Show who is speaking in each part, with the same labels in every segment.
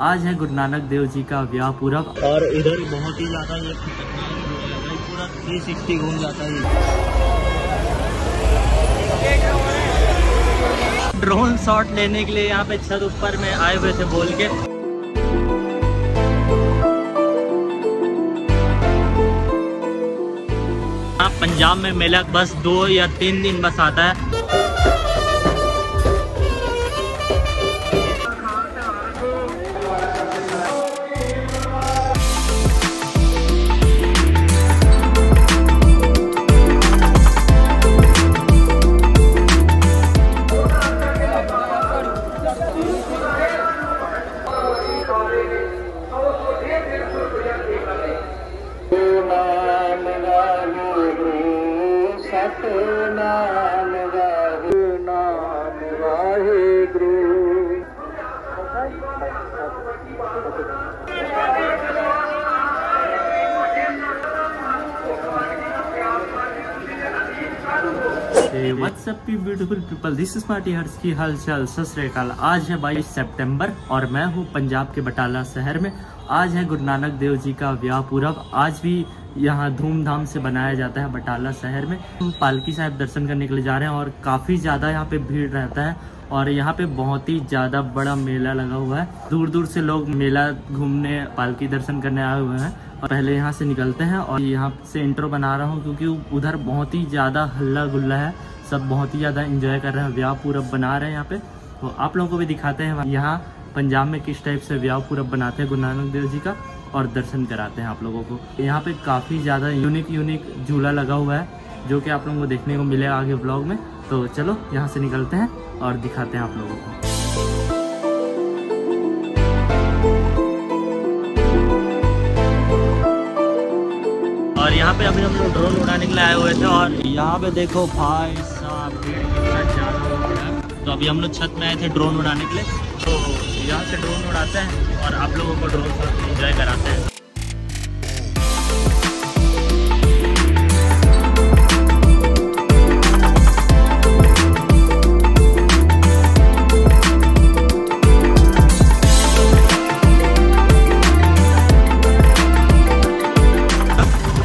Speaker 1: आज है गुरु नानक देव जी का व्याह पूरब और इधर बहुत ही ज़्यादा ये है पूरा 360 घूम जाता है ड्रोन शॉट लेने के लिए यहाँ पे छत ऊपर में आए हुए थे बोल के। पंजाब में मेला बस दो या तीन दिन बस आता है। Beautiful people this is party Harsh की हालचाल, सत आज है 22 सितंबर और मैं हूँ पंजाब के बटाला शहर में आज है गुरु नानक देव जी का व्याह पूरब। आज भी यहाँ धूमधाम से बनाया जाता है बटाला शहर में। हम पालकी साहब दर्शन करने के लिए जा रहे हैं और काफ़ी ज़्यादा यहाँ पे भीड़ रहता है और यहाँ पे बहुत ही ज़्यादा बड़ा मेला लगा हुआ है। दूर दूर से लोग मेला घूमने, पालकी दर्शन करने आए हुए हैं और पहले यहाँ से निकलते हैं और यहाँ से इंट्रो बना रहा हूँ क्योंकि उधर बहुत ही ज़्यादा हल्ला गुल्ला है। सब बहुत ही ज़्यादा इंजॉय कर रहे हैं व्याह पूरब बना रहे हैं यहाँ पे। तो आप लोगों को भी दिखाते हैं, यहाँ पंजाब में किस टाइप से व्याह पूरब बनाते हैं गुरु नानक देव जी का और दर्शन कराते हैं आप लोगों को। यहाँ पे काफ़ी ज़्यादा यूनिक यूनिक झूला लगा हुआ है, जो कि आप लोगों को देखने को मिलेगा आगे ब्लॉग में। तो चलो, यहाँ से निकलते हैं और दिखाते हैं आप लोगों को। और यहाँ पे अभी हम लोग ड्रोन उड़ाने के लिए आए हुए थे और यहाँ पे देखो भाई साहब। तो अभी हम लोग छत में आए थे ड्रोन उड़ाने के लिए। तो यहाँ से ड्रोन उड़ाते हैं और आप लोगों को ड्रोन शॉट एंजॉय कराते हैं।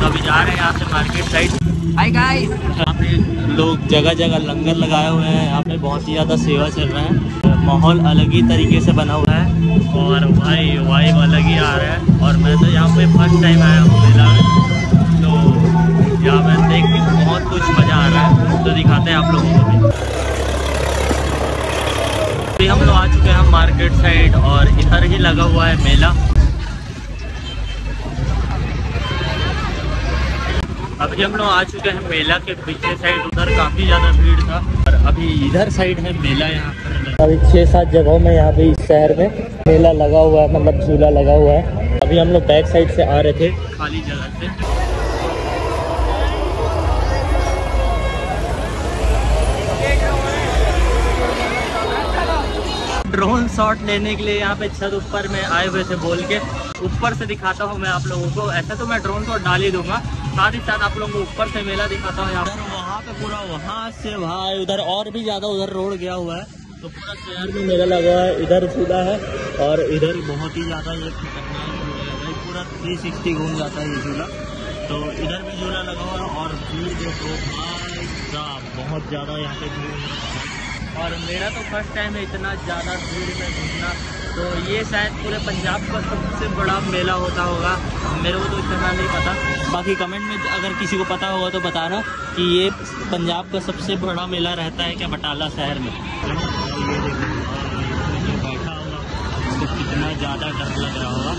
Speaker 1: अभी जा रहे यहाँ से मार्केट साइड
Speaker 2: हाय गाइस
Speaker 1: यहाँ पे लोग जगह जगह लंगर लगाए हुए हैं। यहाँ पे बहुत ही ज़्यादा सेवा चल रहा है। माहौल अलग ही तरीके से बना हुआ है। और भाई वाइब अलग ही आ रहा है। और मैं तो यहाँ पे फ़र्स्ट टाइम आया हूँ मेला। तो यहाँ पे देख के बहुत कुछ मज़ा आ रहा है। तो दिखाते हैं आप लोगों को भी। हम लोग आ चुके हैं मार्केट साइड और इधर ही लगा हुआ है मेला। अभी हम लोग आ चुके हैं मेला के पीछे साइड उधर काफ़ी ज़्यादा भीड़ था और अभी इधर साइड है मेला यहाँ पर। अभी छः सात जगहों में यहाँ पे इस शहर में मेला लगा हुआ है मतलब झूला लगा हुआ है। अभी हम लोग बैक साइड से आ रहे थे। खाली जगह से। ड्रोन शॉट लेने के लिए यहाँ पे छत ऊपर में आए हुए थे बोल के। ऊपर से दिखाता हूँ मैं आप लोगों को। ऐसा तो मैं ड्रोन को डाल ही दूँगा। साथ ही साथ आप लोगों को ऊपर से मेला दिखाता हूँ यहाँ वहाँ पे पूरा वहाँ से भाई उधर और भी ज़्यादा उधर रोड गया हुआ है। तो पूरा शहर में मेला लगा है इधर झूला है और इधर बहुत ही ज़्यादा ये पूरा थ्री सिक्सटी घूम जाता है ये झूला। तो इधर भी झूला लगा हुआ है और भीड़ देखो भाई साहब बहुत ज़्यादा यहाँ पे भीड़ और मेरा तो फ़र्स्ट टाइम है इतना ज़्यादा भीड़ में घूमना। तो ये शायद पूरे पंजाब का सबसे बड़ा मेला होता होगा। मेरे को तो इतना नहीं पता। बाकी कमेंट में अगर किसी को पता होगा तो बता बताना कि ये पंजाब का सबसे बड़ा मेला रहता है क्या बटाला शहर में? ये बैठा होगा कितना ज़्यादा डर लग रहा होगा।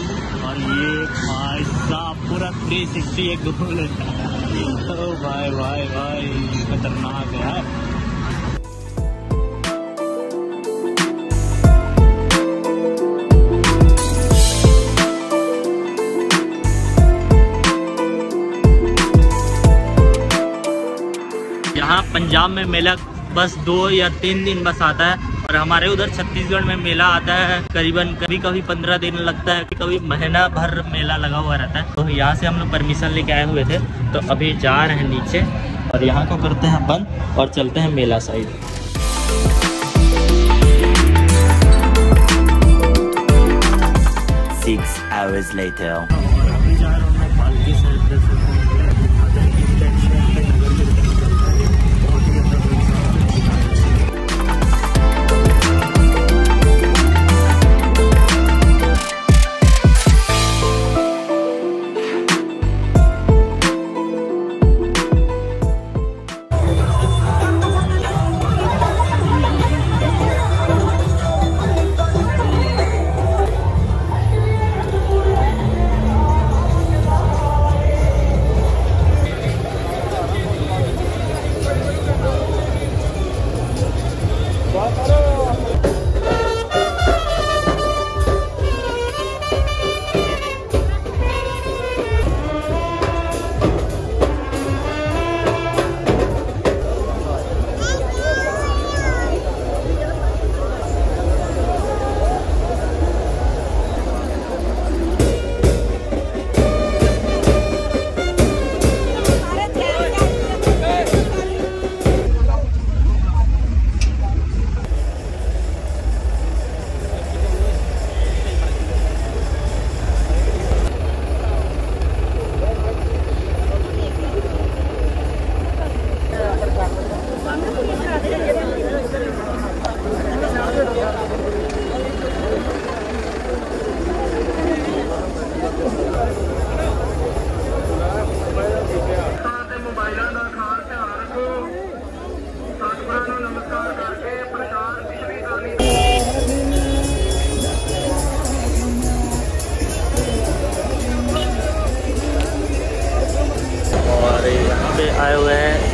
Speaker 1: और ये भाई साहब पूरा थ्री सिक्सटी एक घूम है। भाई भाई भाई, खतरनाक है पंजाब में मेला बस दो या तीन दिन बस आता है और हमारे उधर छत्तीसगढ़ में मेला आता है करीबन कभी कभी पंद्रह दिन लगता है, कभी महीना भर मेला लगा हुआ रहता है तो यहाँ से हम लोग परमिशन लेके आए हुए थे तो अभी जा रहे हैं नीचे और यहाँ को करते हैं बंद और चलते हैं मेला साइड
Speaker 2: Six hours later.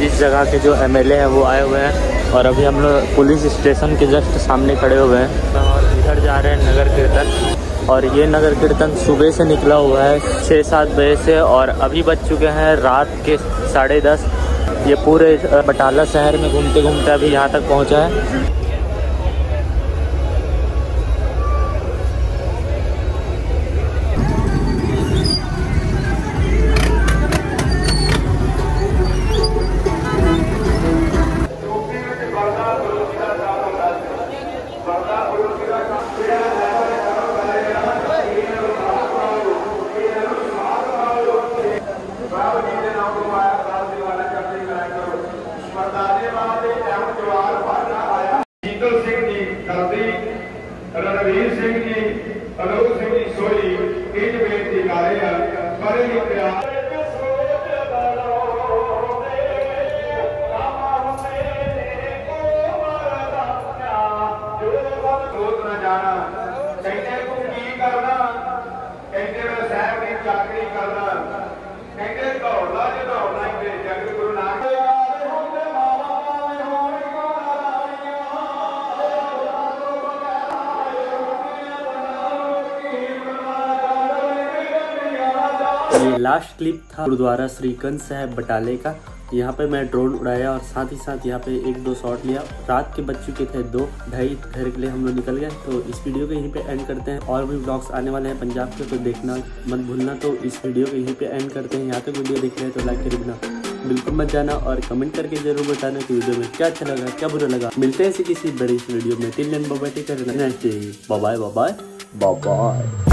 Speaker 1: इस जगह के जो एमएलए हैं, वो आए हुए हैं और अभी हम लोग पुलिस स्टेशन के जस्ट सामने खड़े हुए हैं। और इधर जा रहे हैं नगर कीर्तन। और ये नगर कीर्तन सुबह से निकला हुआ है, छः सात बजे से और अभी बज चुके हैं रात के साढ़े दस। ये पूरे बटाला शहर में घूमते घूमते अभी यहाँ तक पहुँचा है। लास्ट क्लिप था गुरुद्वारा श्रीकंद साहब बटाले का। यहाँ पे मैं ड्रोन उड़ाया और साथ ही साथ यहाँ पे एक दो शॉट लिया। रात के बज चुके थे दो, ढाई घर के लिए हम लोग निकल गए। तो इस वीडियो को यहीं पे एंड करते हैं। और भी ब्लॉग्स आने वाले हैं पंजाब के तो देखना मत भूलना। तो इस वीडियो को यहीं पे एंड करते हैं। यहाँ तक वीडियो देख रहे हैं तो लाइक कर देना बिल्कुल मत जाना और कमेंट करके ज़रूर बताना कि वीडियो में क्या अच्छा लगा, क्या बुरा लगा। मिलते हैं किसी बड़ी वीडियो में। दिन बाय बाय बाय बाय